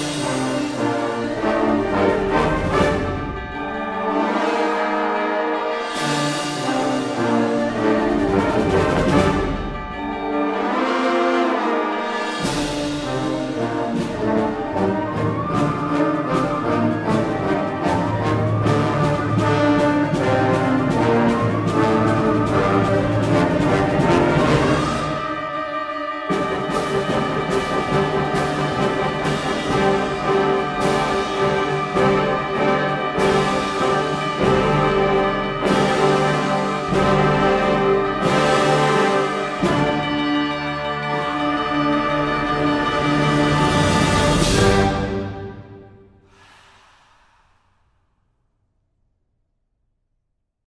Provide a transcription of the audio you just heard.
Música